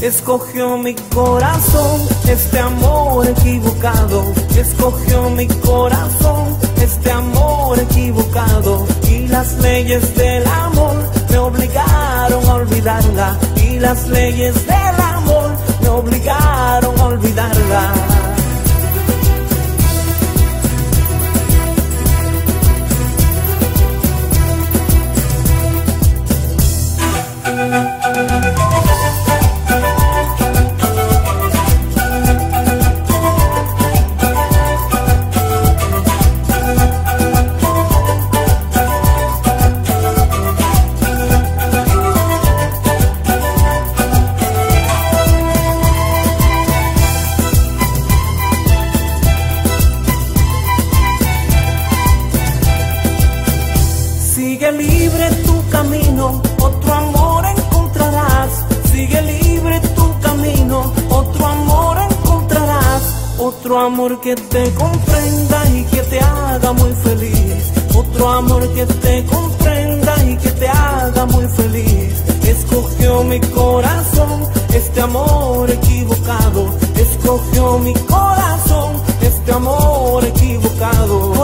escogió mi corazón, este amor equivocado, escogió mi corazón, este amor equivocado, y las leyes del amor me obligaron a olvidarla, y las leyes del amor me obligaron a olvidarla. Sigue libre tu camino, otro amor encontrarás. Sigue libre tu camino, otro amor encontrarás. Otro amor que te comprenda y que te haga muy feliz. Otro amor que te comprenda y que te haga muy feliz. Escogió mi corazón este amor equivocado. Escogió mi corazón este amor equivocado.